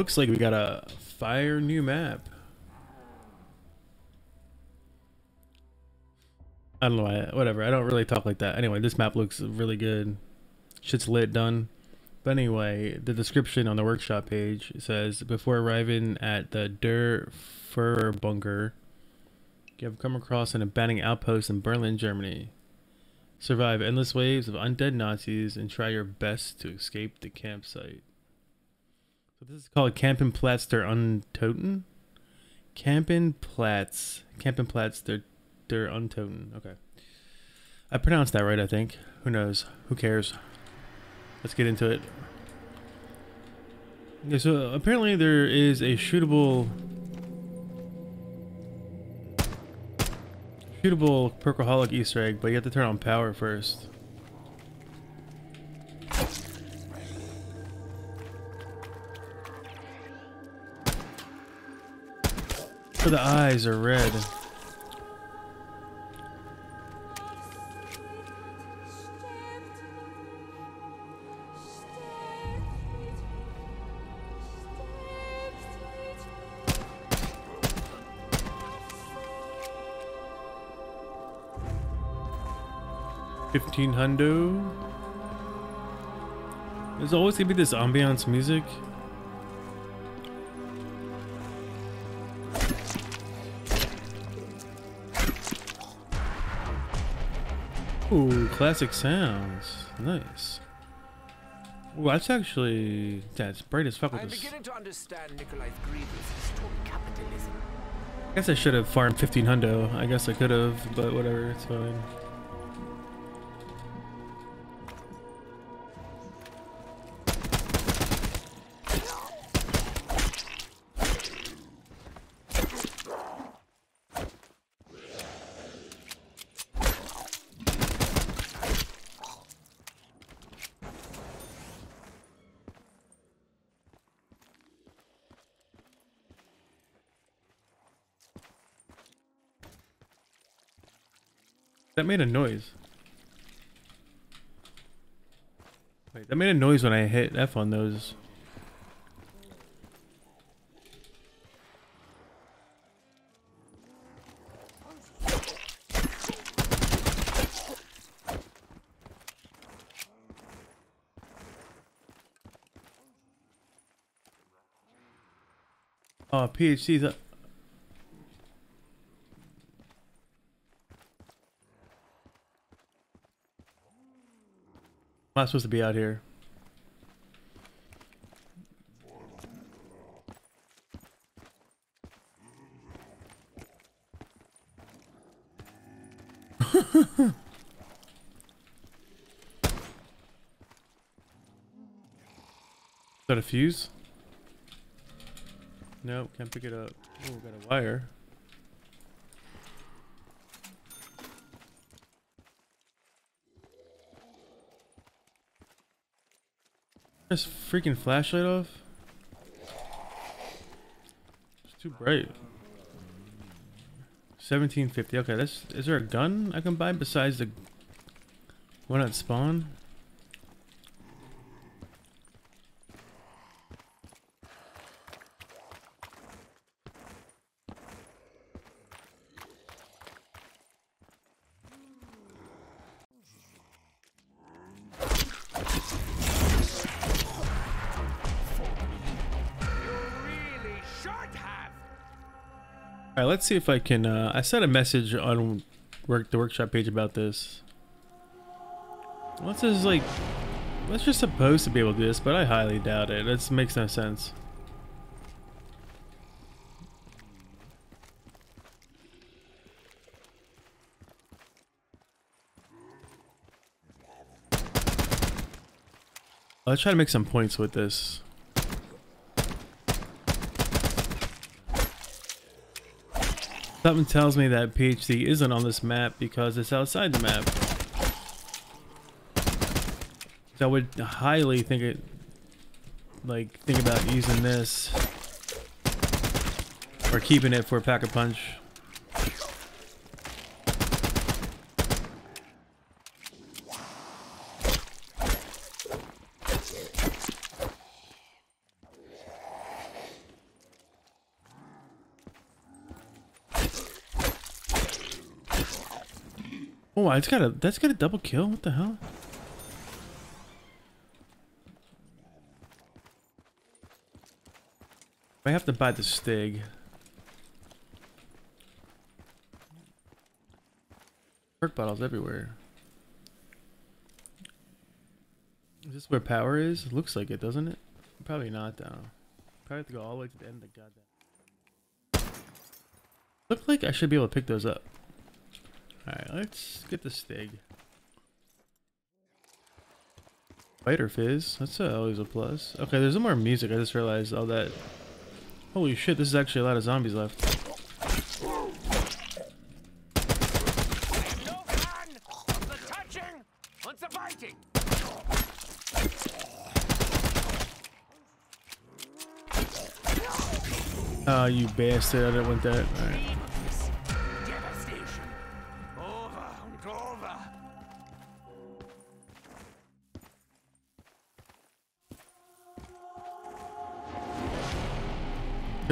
Looks like we got a fire new map. I don't know why. Whatever. I don't really talk like that. Anyway, this map looks really good. Shit's lit, done. But anyway, the description on the workshop page says before arriving at the Der Fuhrer bunker, you have come across an abandoned outpost in Berlin, Germany. Survive endless waves of undead Nazis and try your best to escape the campsite. So this is called Campingplatz der Untoten? Campingplatz. Campingplatz der, der Untoten. Okay. I pronounced that right, I think. Who knows? Who cares? Let's get into it. Okay, so apparently there is a shootable shootable Perkaholic Easter egg, but you have to turn on power first. So the eyes are red. Fifteen hundo. There's always gonna be this ambiance music. Ooh, classic sounds. Nice. Ooh, that's actually that's bright as fuck with I'm this. beginning to understand Nikolai Grievous' strong capitalism. I guess I should have farmed 15 hundo. I guess I could have, but whatever, it's fine. Made a noise. Wait, that made a noise when I hit F on those. Oh, PhD's up. I'm not supposed to be out here. Is that a fuse? Nope, can't pick it up. Oh, got a wire. This freaking flashlight off? It's too bright. 1750. Okay, that's is there a gun I can buy besides the one at spawn? Let's see if I can. Uh, I sent a message on work the workshop page about this. What's this like? Let's just supposed to be able to do this, but I highly doubt it. It makes no sense. Let's try to make some points with this. Something tells me that PhD isn't on this map because it's outside the map. So I would highly think it, like, think about using this or keeping it for a pack a punch. Oh, it's got a that's got a double kill. What the hell? I have to buy the Stig. Perk bottles everywhere. Is this where power is? Looks like it, doesn't it? Probably not, though. Probably have to go all the way to the end of the goddamn. Look like I should be able to pick those up. Alright, let's get the Stig. Fighter Fizz. That's always a plus. Okay, there's no more music. I just realized all that. Holy shit, this is actually a lot of zombies left. Oh, you bastard. I didn't want that.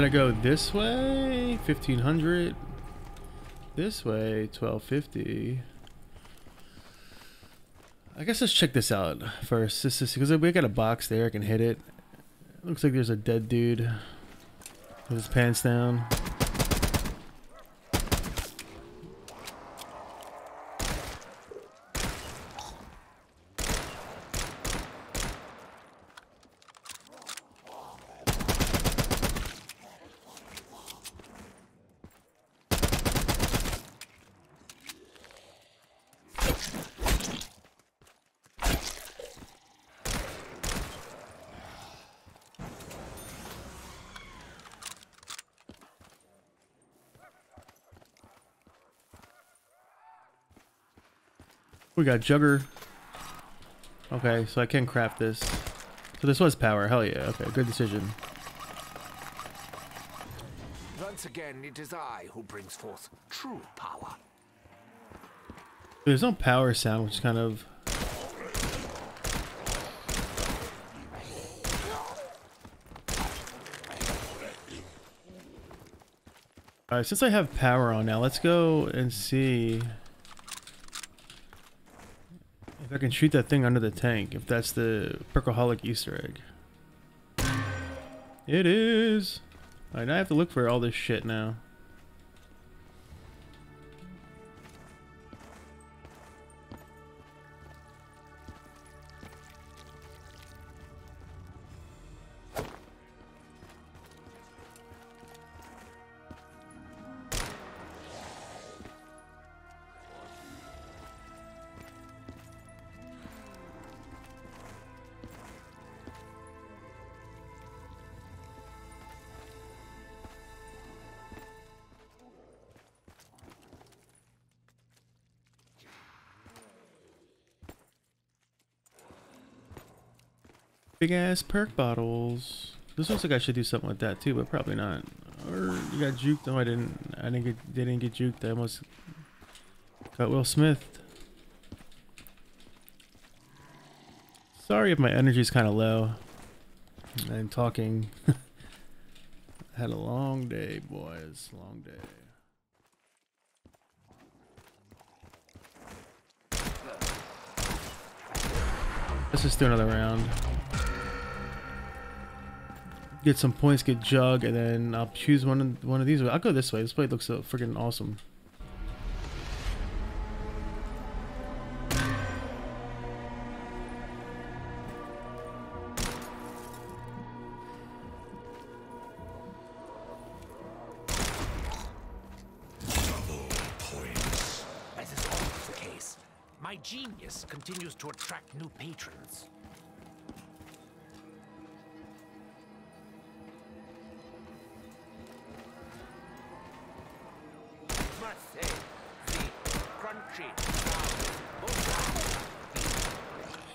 I go this way? 1500. This way, 1250. I guess let's check this out first. Because we got a box there. I can hit it. Looks like there's a dead dude with his pants down. Got Jugger. Okay, so I can craft this. So this was power. Hell yeah. Okay, good decision. Once again, it is I who brings forth true power. There's no power sound, which is kind of. Alright, since I have power on now, let's go and see if I can shoot that thing under the tank, if that's the Perkaholic Easter egg. It is! Alright, now I have to look for all this shit now. Big ass perk bottles. This looks like I should do something with that too, but probably not. Or you got juked? No, I didn't. I didn't get. Didn't get juked. I almost got Will Smith. Sorry if my energy's kind of low. I'm talking. Had a long day, boys. Long day. Let's just do another round. Get some points, get jug, and then I'll choose one of one of these. I'll go this way. This plate looks so freaking awesome. My genius continues to attract new patrons.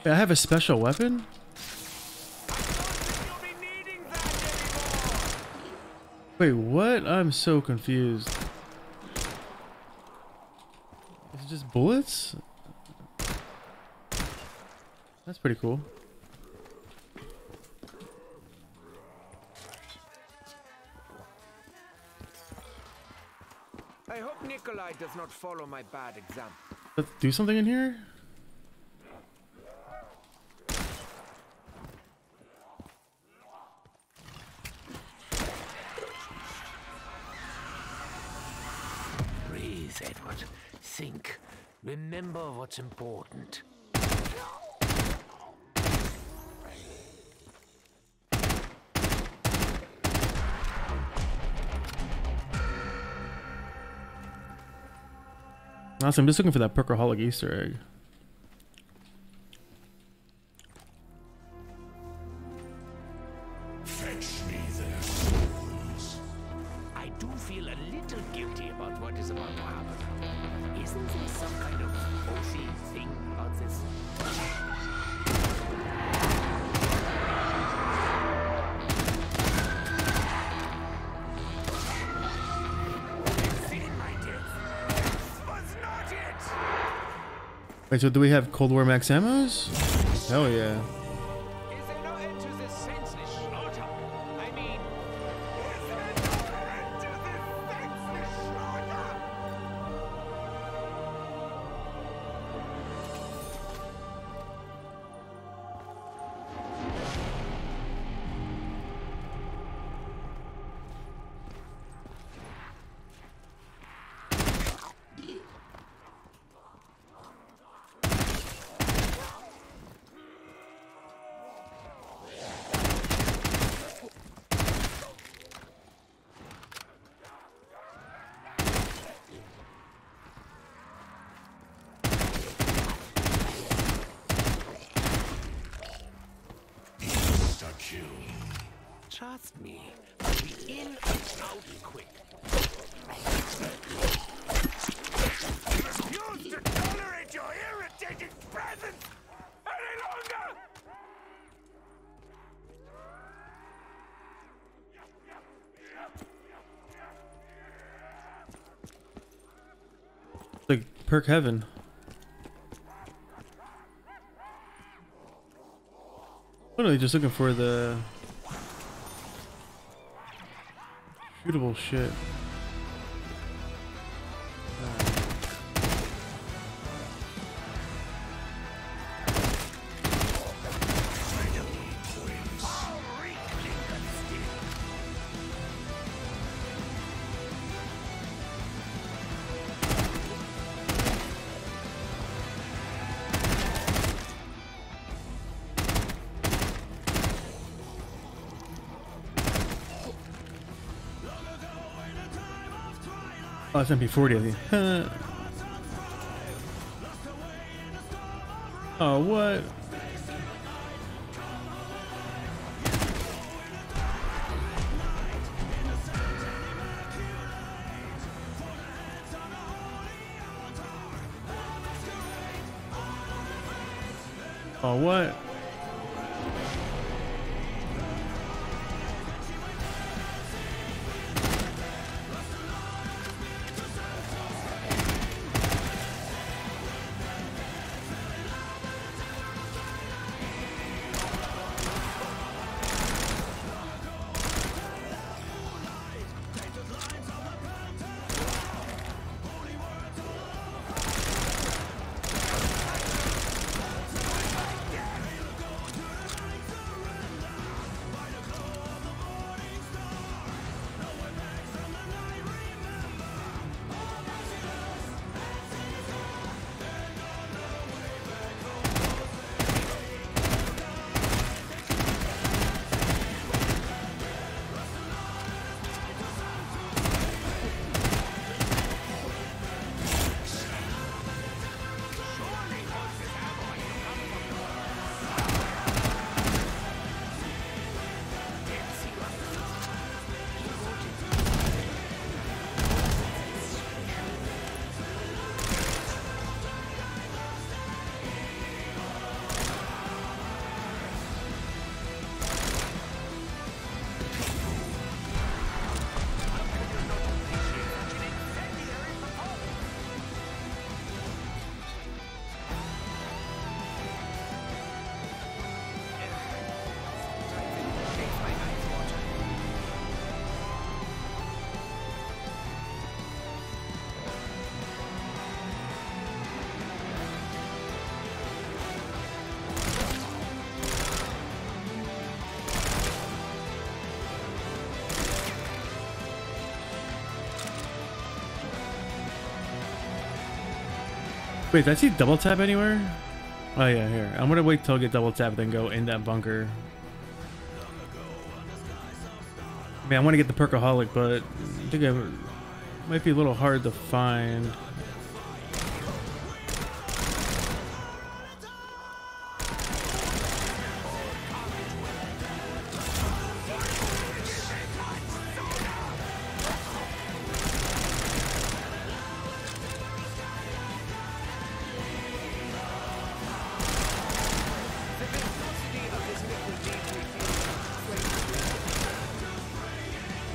Both I have a special weapon. I don't think you'll be needing that anymore. Wait, what? I'm so confused. Is it just bullets? That's pretty cool. I hope Nikolai does not follow my bad example. Let's do something in here? Think. Remember what's important. Honestly, I'm just looking for that Perkaholic Easter egg. So do we have Cold War max ammos? Hell yeah. Perk Heaven. Literally just looking for the shootable shit. Oh, it's MP40, I think. oh, what? Wait, did I see double tap anywhere? Oh yeah, here. I'm gonna wait till I get double tap, then go in that bunker. I mean, I want to get the perkaholic, but I think it might be a little hard to find.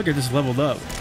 I just leveled up.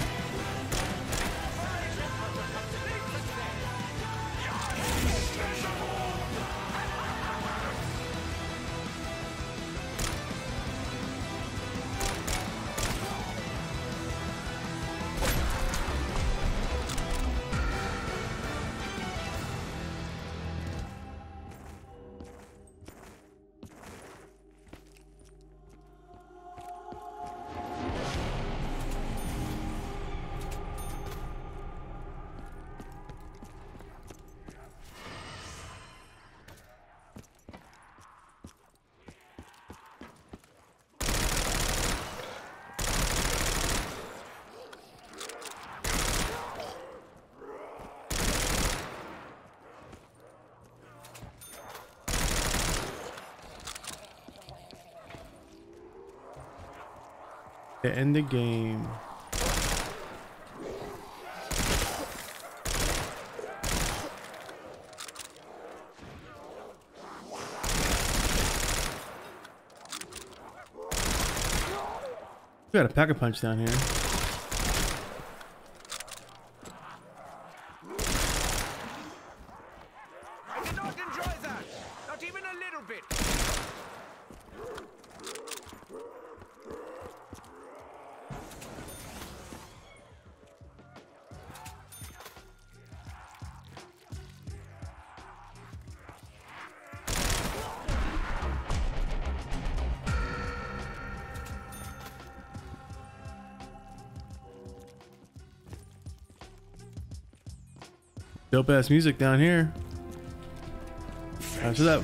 To end the game. We got a pack a punch down here. Dope ass music down here. After that,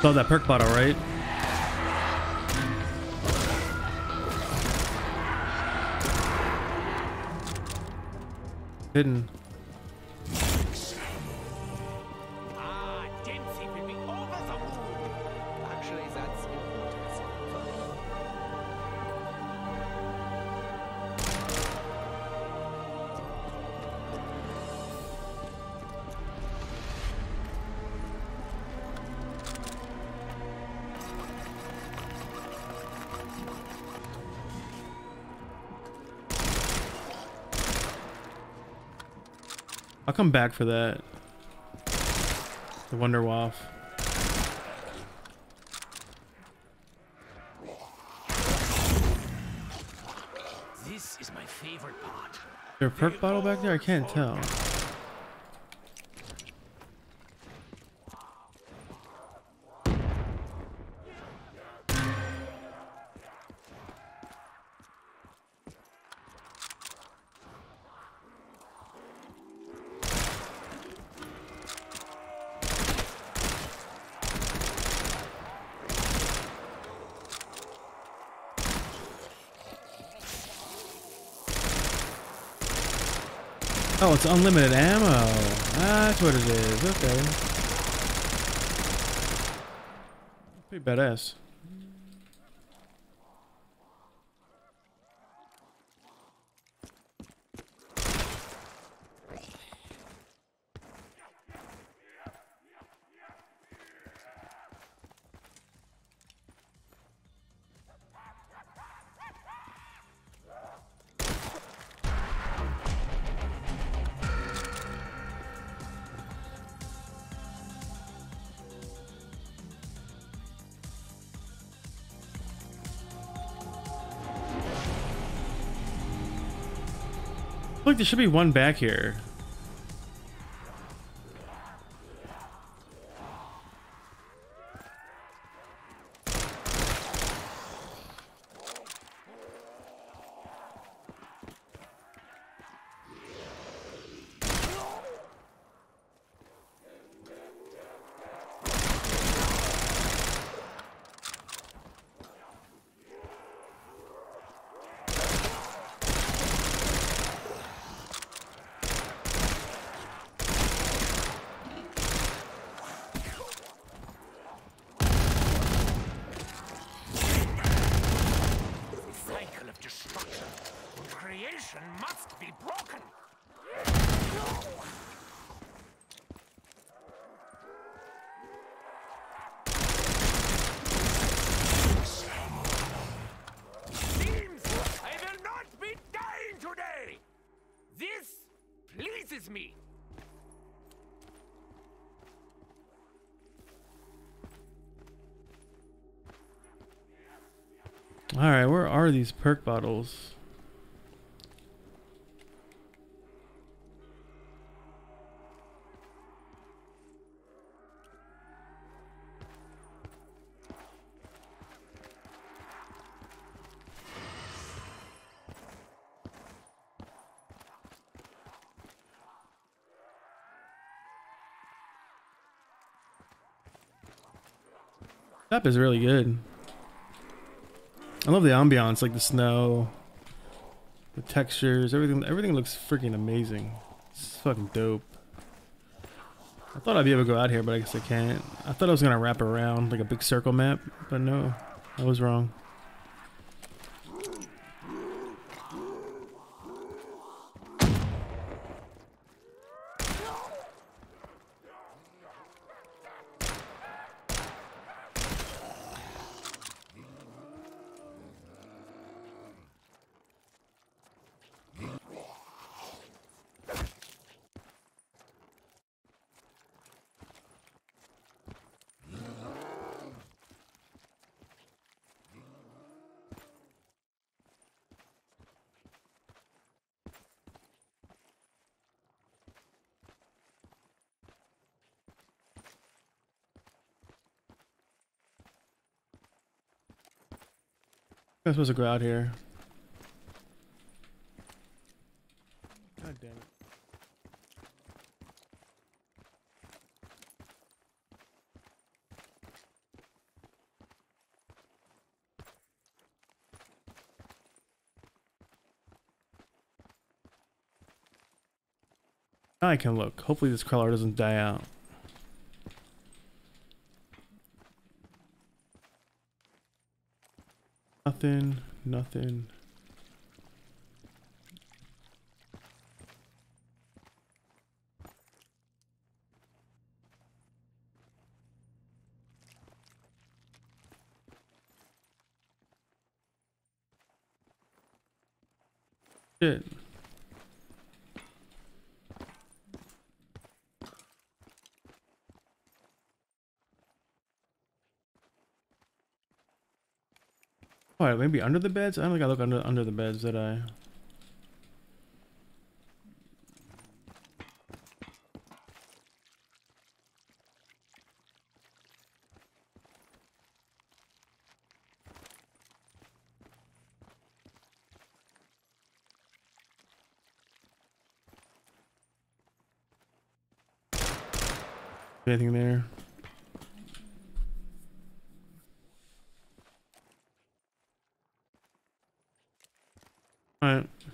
saw that perk bottle, right? Hidden. Come back for that. The Wonder Waff. This is my favorite part. Is there a perk bottle back there? I can't tell. It's unlimited ammo. That's what it is. Okay. Pretty badass. Look, there should be one back here. Illusion must be broken. Seems I will not be dying today. This pleases me. All right, where are these perk bottles? Map is really good. I love the ambiance, like the snow, the textures, everything. Everything looks freaking amazing. It's fucking dope. I thought I'd be able to go out here, but I guess I can't. I thought I was gonna wrap around like a big circle map, but no, I was wrong. I'm supposed to go out here. God damn it. Now I can look. Hopefully this crawler doesn't die out. Nothing, nothing. Shit. What, maybe under the beds? I don't think I look under under the beds, did I? Anything there? Alright.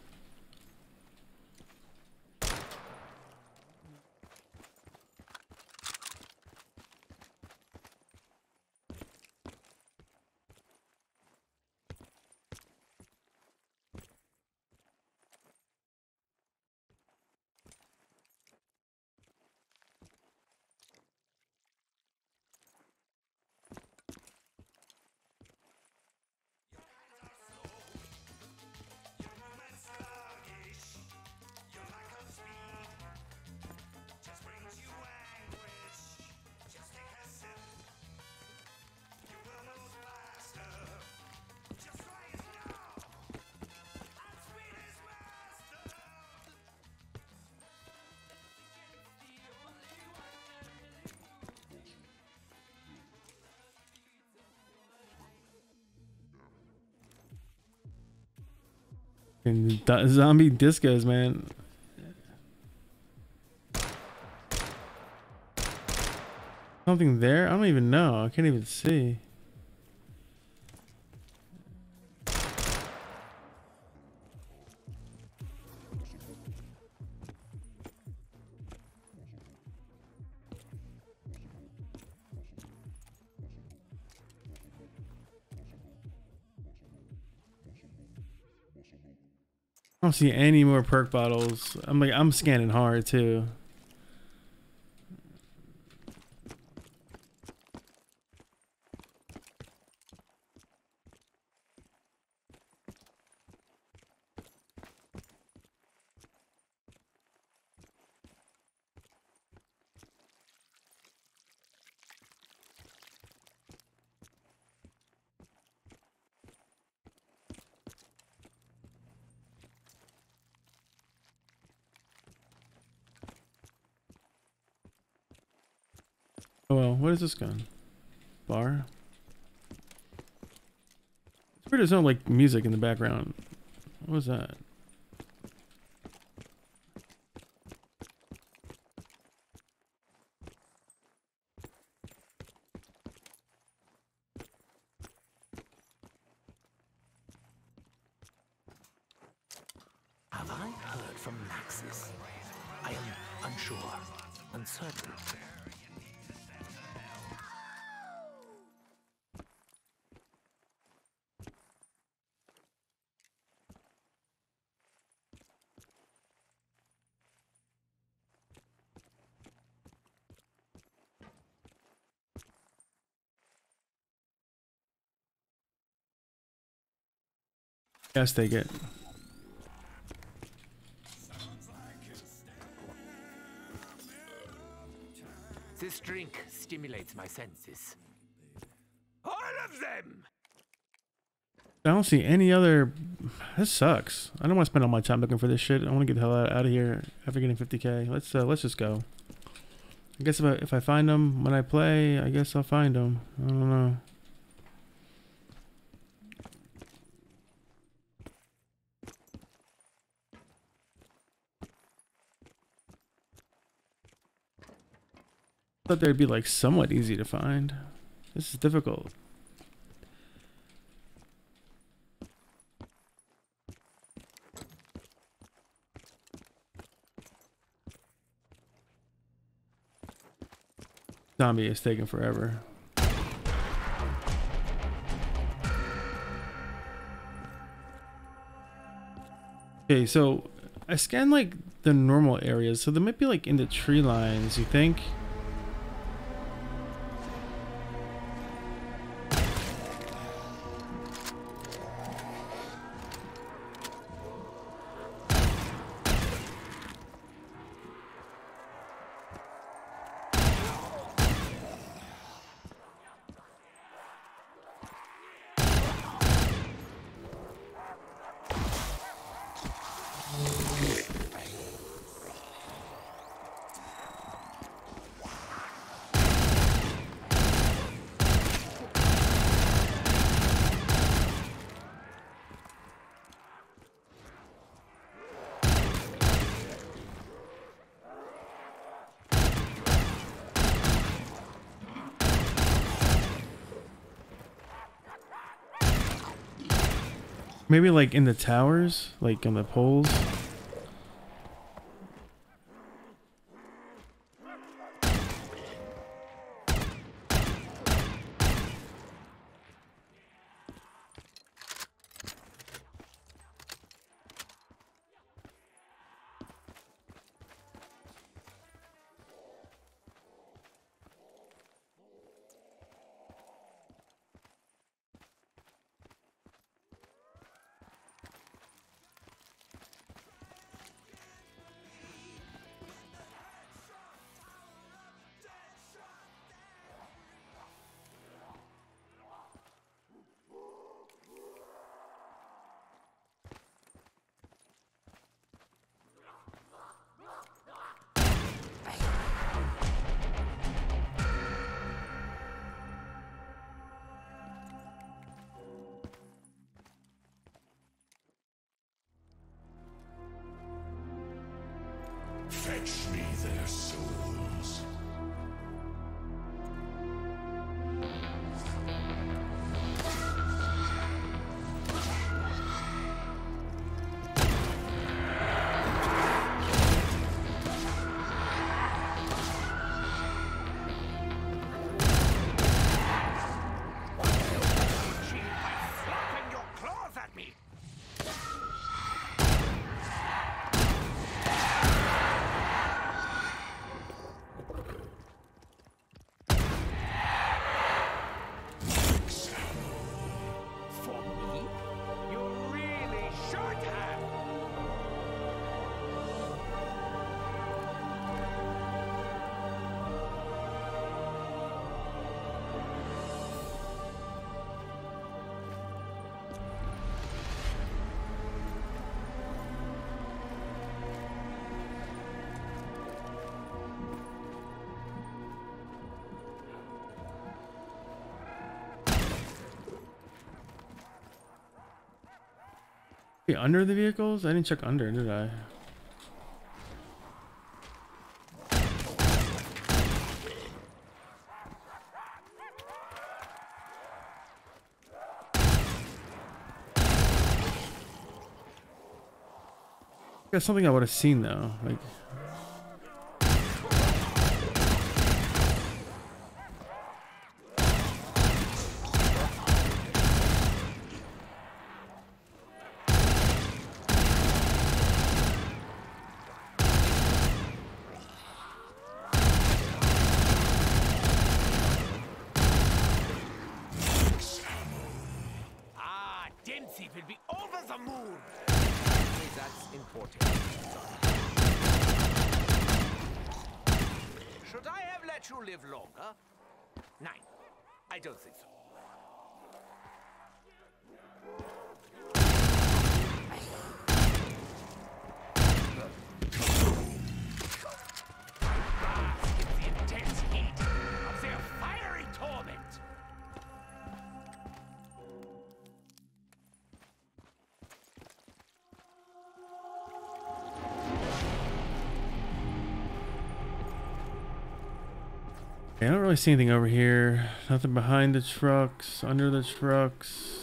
Zombie discos, man. Something there? I don't even know. I can't even see. I don't see any more perk bottles. I'm like I'm scanning hard too. Oh well, what is this gun? Bar? It's weird there's no like music in the background. What was that? Take it. This drink stimulates my senses. All of them! I don't see any other. This sucks. I don't want to spend all my time looking for this shit. I want to get the hell out, out of here after getting 50k. Let's uh, let's just go. I guess if I if I find them when I play, I guess I'll find them. I don't know. I thought they'd be like somewhat easy to find. This is difficult. Zombie is taking forever. Okay, so I scanned like the normal areas, so they might be like in the tree lines, you think? Maybe like in the towers, like on the poles. Fetch me their souls. Wait, under the vehicles? I didn't check under, did I? That's something I would have seen though. Like I don't really see anything over here. Nothing behind the trucks, under the trucks.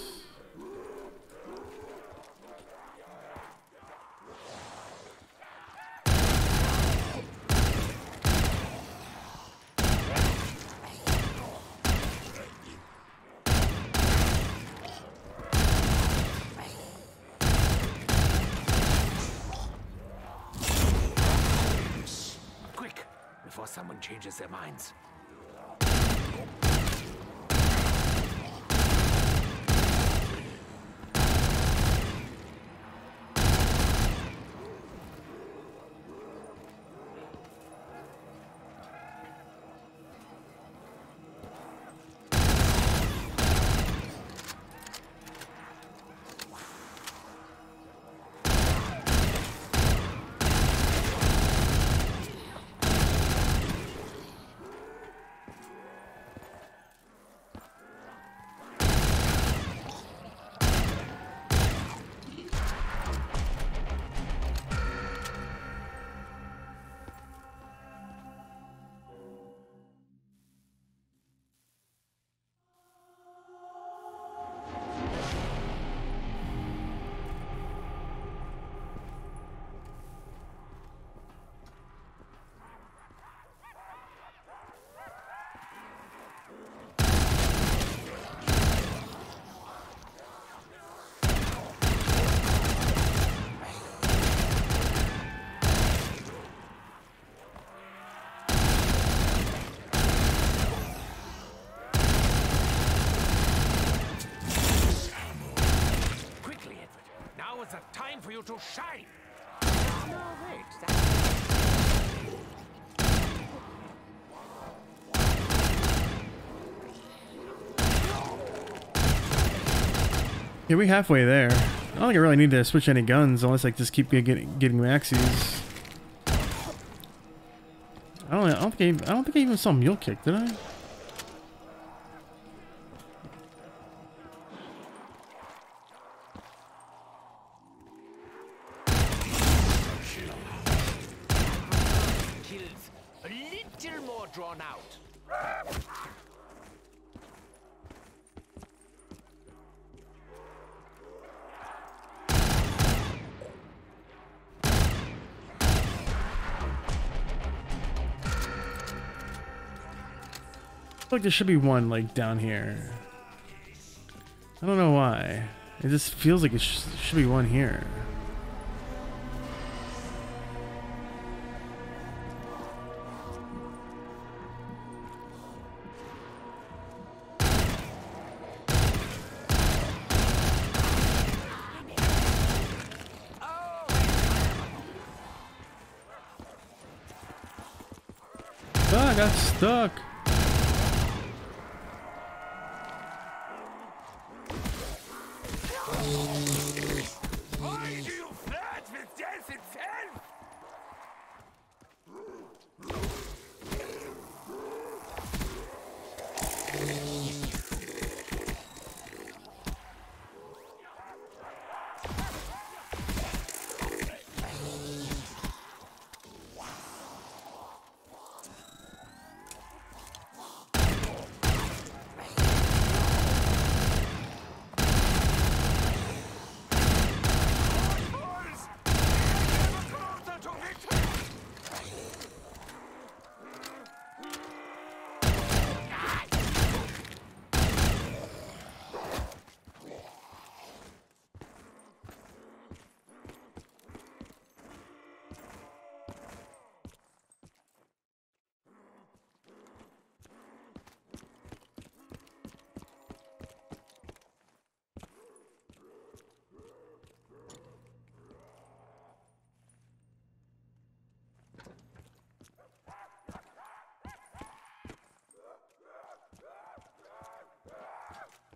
Time for you to shine. No, wait. Yeah, we halfway there. I don't think I really need to switch any guns unless I just keep getting getting maxis. I don't. I don't think I, I don't think I even saw mule kick. Did I? Drawn out. Like there should be one like down here. I don't know why. It just feels like it sh should be one here. Так.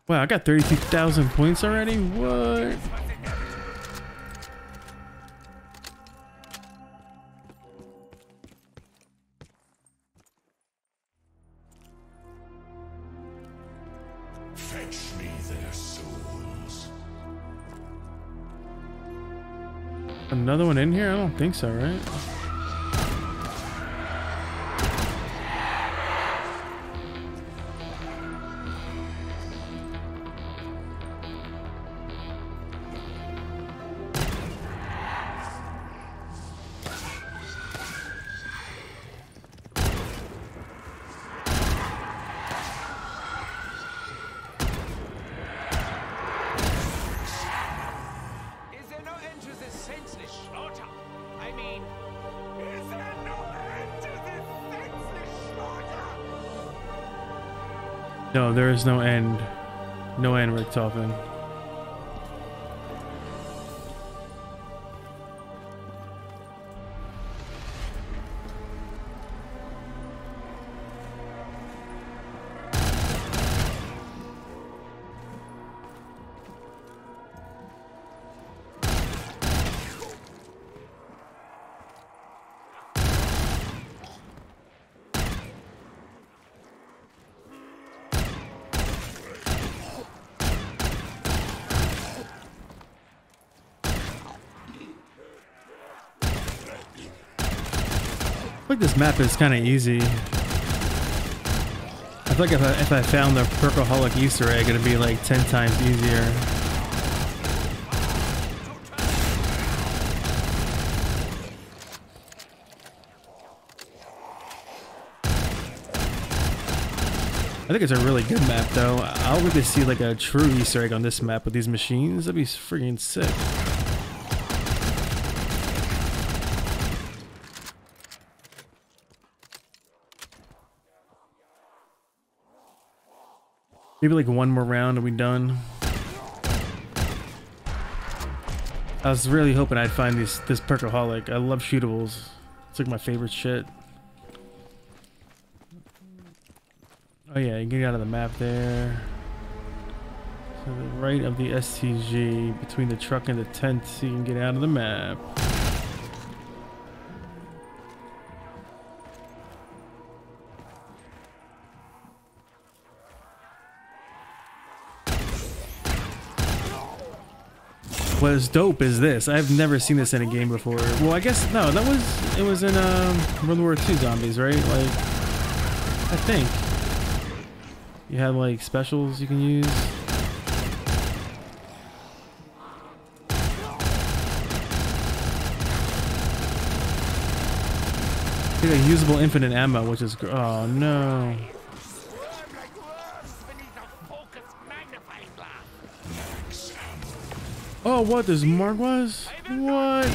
Wow, I got 32,000 points already? What? Fetch me their souls. Another one in here? I don't think so, right? There is no end. No end, Richtofen. I think this map is kind of easy. I feel like if I, if I found the Perkaholic Easter egg, it'd be like 10 times easier. I think it's a really good map though. I'll really see like a true Easter egg on this map with these machines. That'd be freaking sick. Maybe like one more round and we done. I was really hoping I'd find this this perkaholic. I love shootables. It's like my favorite shit. Oh yeah, you can get out of the map there. To the right of the STG, between the truck and the tent, so you can get out of the map. What is dope is this. I've never seen this in a game before. Well, I guess no, that was it was in um, World War II zombies, right? Like, I think you had like specials you can use. Got usable infinite ammo, which is oh no. Oh, what this Margwas? What?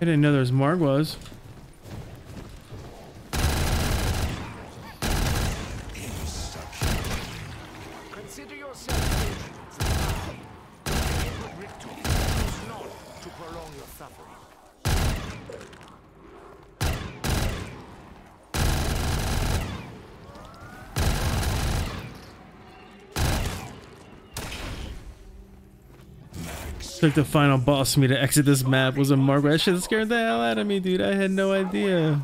I didn't know there was Margwas. Consider yourself agents. Edward Richtofen choose not to prolong your suffering. Took the final boss for me to exit this map was a Mark. That shit scared the hell out of me, dude. I had no idea.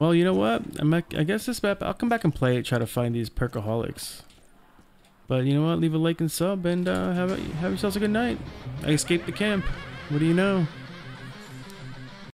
Well, you know what? I'm, guess this map, I'll come back and play it, try to find these perkaholics. But you know what? Leave a like and sub, and uh, have, a, have yourselves a good night. I escaped the camp. What do you know?